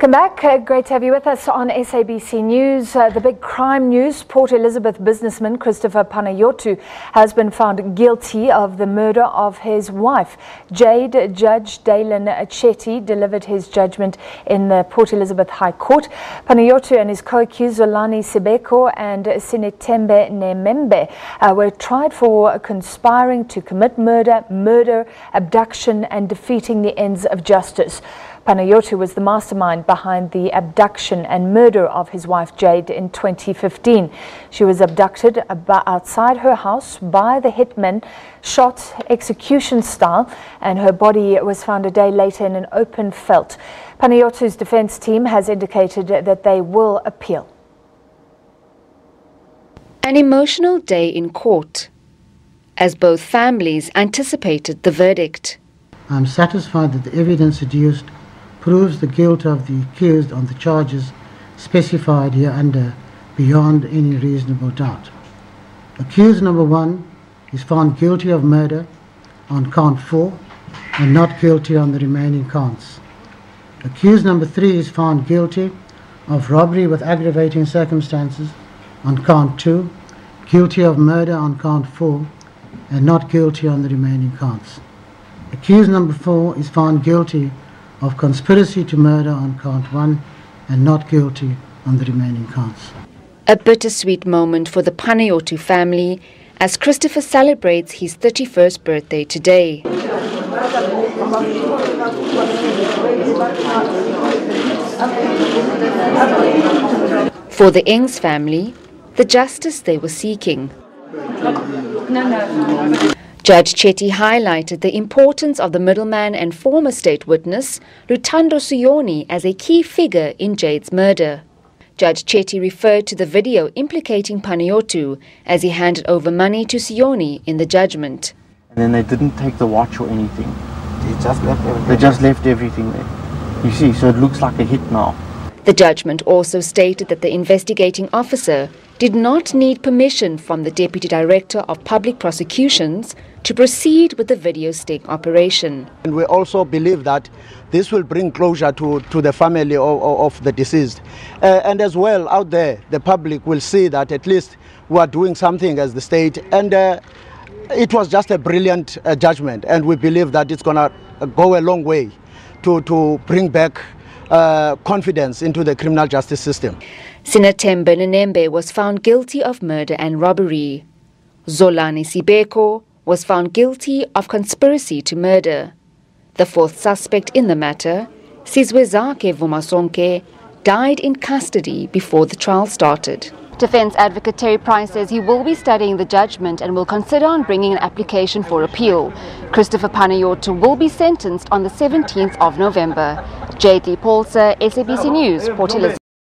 Welcome back. Uh, great to have you with us on SABC News. Uh, the big crime news Port Elizabeth businessman Christopher Panayiotou has been found guilty of the murder of his wife. Jayde Judge Dayilin Chetty delivered his judgment in the Port Elizabeth High Court. Panayiotou and his co accused Zolani Sibeko and Sinethemba Nemembe uh, were tried for conspiring to commit murder, murder, abduction, and defeating the ends of justice. Panayiotou was the mastermind behind the abduction and murder of his wife Jayde in 2015. She was abducted outside her house by the hitmen, shot execution style, and her body was found a day later in an open felt. Panayiotou's defense team has indicated that they will appeal. An emotional day in court as both families anticipated the verdict. I'm satisfied that the evidence adduced proves the guilt of the accused on the charges specified hereunder beyond any reasonable doubt. Accused number one is found guilty of murder on count four and not guilty on the remaining counts. Accused number three is found guilty of robbery with aggravating circumstances on count two, guilty of murder on count four, and not guilty on the remaining counts. Accused number four is found guilty of conspiracy to murder on count one and not guilty on the remaining counts. A bittersweet moment for the Panayiotou family as Christopher celebrates his 31st birthday today. For the Inggs family, the justice they were seeking. No, no. Judge Chetty highlighted the importance of the middleman and former state witness, Luthando Siyoni, as a key figure in Jayde's murder. Judge Chetty referred to the video implicating Panayiotou as he handed over money to Siyoni in the judgment. And then they didn't take the watch or anything. They just left everything. They just left everything there. You see, so it looks like a hit now. The judgment also stated that the investigating officer did not need permission from the Deputy Director of Public Prosecutions to proceed with the video sting operation. And we also believe that this will bring closure to, to the family of, of the deceased. Uh, and as well, out there, the public will see that at least we are doing something as the state. And uh, it was just a brilliant uh, judgment, and we believe that it's going to go a long way to, to bring back uh, confidence into the criminal justice system. Sinethemba Nemembe was found guilty of murder and robbery. Zolani Sibeko was found guilty of conspiracy to murder. The fourth suspect in the matter, Sizwezakhe Vumazonke, died in custody before the trial started. Defense advocate Terry Price says he will be studying the judgment and will consider on bringing an application for appeal. Christopher Panayiotou will be sentenced on the 17th of November. J.D. Paulser, uh, SABC News, Port Elizabeth.